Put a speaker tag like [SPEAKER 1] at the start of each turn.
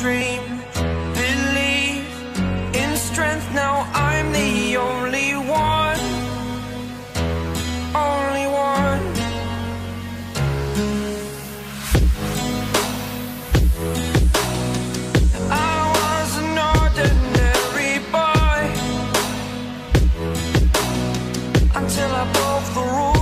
[SPEAKER 1] dream. Believe in strength. Now I'm the only one. Only one. I was an ordinary boy Until I broke the rules